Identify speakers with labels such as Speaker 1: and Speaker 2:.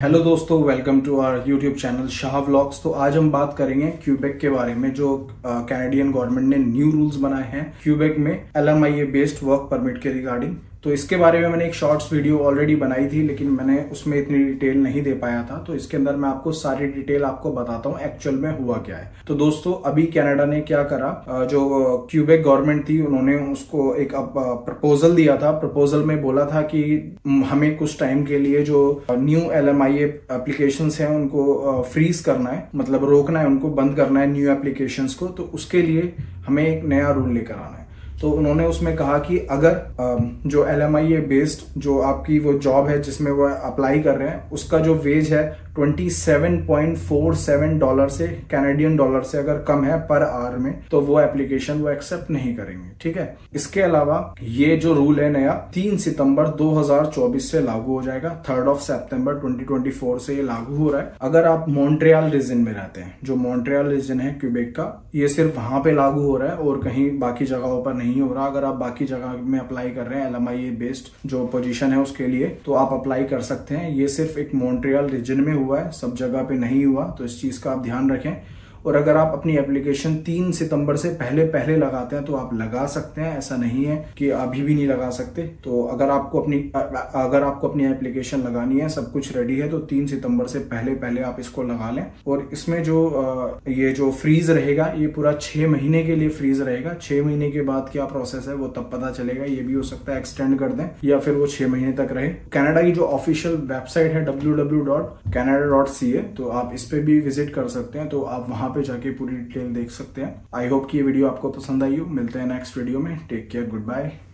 Speaker 1: Hello दोस्तों welcome to our YouTube channel Shah vlogs तो आज हम बात करेंगे क्यूबेक के बारे में, जो कैनेडियन गवर्नमेंट ने न्यू रूल्स बनाए हैं क्यूबेक में एलएमआईए बेस्ड वर्क परमिट के रिगार्डिंग तो इसके बारे में मैंने एक शॉर्ट्स वीडियो ऑलरेडी बनाई थी, लेकिन मैंने उसमें इतनी डिटेल नहीं दे पाया था। तो इसके अंदर मैं आपको सारी डिटेल आपको बताता हूँ एक्चुअल में हुआ क्या है। तो दोस्तों, अभी कनाडा ने क्या करा? जो क्यूबेक गवर्नमेंट थी, उन्होंने उसको एक प्रपोजल दिया था। प्रपोजल में बोला था कि हमें कुछ टाइम के लिए जो new L M I application है, उनको फ्रीज करना है। मतलब रोकना है, उनको बंद करना है न्यू एप्लीकेशन को। तो उसके लिए हमें एक नया रूल लेकर आना है। तो उन्होंने उसमें कहा कि अगर जो L M I A based जो आपकी वो जॉब है जिसमें वो अप्लाई कर रहे हैं, उसका जो वेज है 27.47 डॉलर से कैनेडियन डॉलर से अगर कम है पर आवर में तो वो एप्लीकेशन वो एक्सेप्ट नहीं करेंगे, ठीक है? इसके अलावा ये जो रूल है नया 3 सितंबर 2024 से लागू हो जाएगा थर्ड ऑफ़ सितंबर 2024 से ये लागू हो रहा है। अगर आप मॉन्ट्रियल रीजन में रहते हैं, जो मॉन्ट्रियल रीजन है क्यूबेक का, ये सिर्फ़ वहाँ पे लागू हो रहा है और कहीं बाकी जगहों पर नहीं हो रहा। अगर आप बाकी जगह में अप्लाई कर रहे हैं एलएमआई बेस्ड जो पोजिशन है उसके लिए तो आप अप्लाई कर सकते हैं। ये सिर्फ़ एक मॉन्ट्रियल रीजन में हुआ है, सब जगह पे नहीं हुआ तो इस चीज़ का आप ध्यान रखें। और अगर आप अपनी एप्लीकेशन तीन सितंबर से पहले पहले लगाते हैं तो आप लगा सकते हैं। ऐसा नहीं है कि अभी भी नहीं लगा सकते। तो अगर आपको अपनी, अगर आपको अपनी एप्लीकेशन लगानी है, सब कुछ रेडी है तो तीन सितंबर से पहले पहले आप इसको लगा लें। और इसमें जो ये जो फ्रीज रहेगा, ये पूरा छह महीने के लिए फ्रीज रहेगा। छह महीने के बाद क्या प्रोसेस है, वो तब पता चलेगा। ये भी हो सकता है एक्सटेंड कर दें, या फिर वो छह महीने तक रहे। कनाडा की जो ऑफिशियल वेबसाइट है डब्ल्यू तो आप इस पर भी विज़िट कर सकते हैं। तो आप वहाँ पे जाके पूरी डिटेल देख सकते हैं। आई होप कि ये वीडियो आपको पसंद आई हो। मिलते हैं नेक्स्ट वीडियो में। Take care good bye